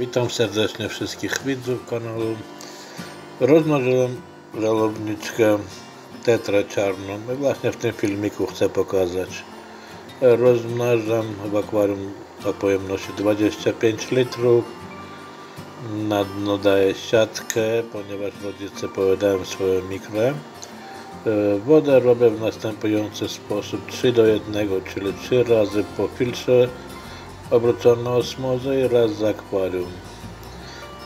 Witam serdecznie wszystkich widzów kanału. Rozmnożyłem żalowniczkę tetrę czarną i właśnie w tym filmiku chcę pokazać. Rozmnażam w akwarium o pojemności 25 litrów. Na dno daję siatkę, ponieważ rodzice pojedają swoje mikro. E, Wodę robię w następujący sposób 3 do 1, czyli 3 razy po filtrze obrócono osmozę i raz z akwarium.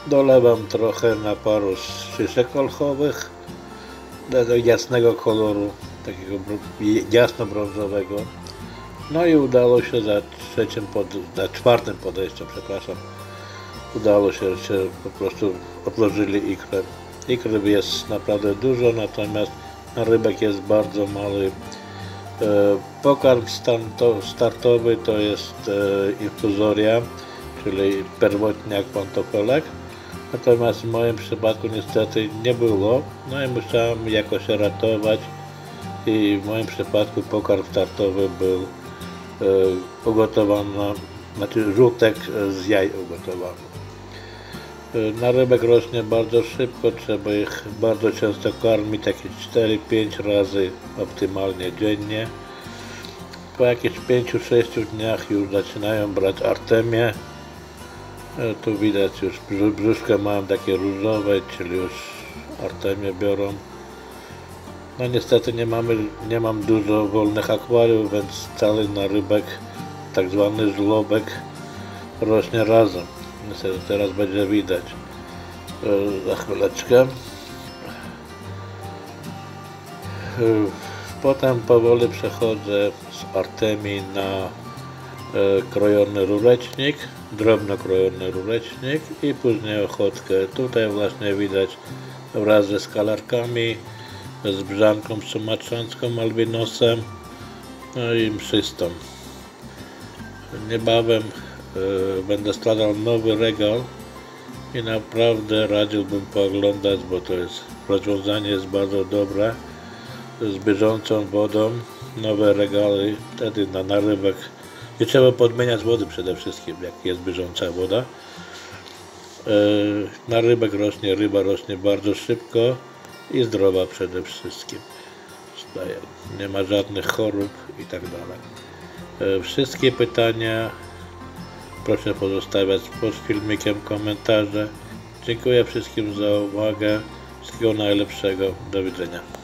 Dolewam trochę naparu z szyszek olchowych do jasnego koloru, takiego br- jasno-brązowego. No i udało się za trzecim, pod, za czwartym podejściem, przepraszam, udało się, się po prostu obłożyli ikrę. Ikry jest naprawdę dużo, natomiast rybek jest bardzo mały. E, Pokarm starto, startowy to jest e, infuzoria, czyli pierwotniak pantoffelek. Natomiast w moim przypadku niestety nie było, no i musiałem jakoś ratować i w moim przypadku pokarm startowy był e, ugotowany, znaczy żółtek z jaj ugotowany. E, Na rybek rośnie bardzo szybko, trzeba ich bardzo często karmić, takie 4-5 razy optymalnie dziennie. Po jakichś 5-6 dniach już zaczynają brać artemię. E, Tu widać już brzu- brzuszka mają takie różowe, czyli już artemię biorą. No niestety nie, mamy, nie mam dużo wolnych akwariów, więc cały narybek, tak zwany żlobek rośnie razem. Niestety teraz będzie widać. E, Za chwileczkę. E, Potem powoli przechodzę z artemii na e, krojony rurecznik, drobno krojony rurecznik i później ochotkę. Tutaj właśnie widać wraz ze skalarkami, z brzanką sumatrzańską, albinosem no i mszystą. Niebawem będę składał nowy regał i naprawdę radziłbym pooglądać, bo to jest rozwiązanie jest bardzo dobre z bieżącą wodą, nowe regały, wtedy na narybek. Nie trzeba podmieniać wody przede wszystkim, jak jest bieżąca woda. E, Narybek rośnie, ryba rośnie bardzo szybko i zdrowa przede wszystkim. Nie ma żadnych chorób i tak dalej. E, Wszystkie pytania proszę pozostawiać pod filmikiem komentarze. Dziękuję wszystkim za uwagę. Wszystkiego najlepszego. Do widzenia.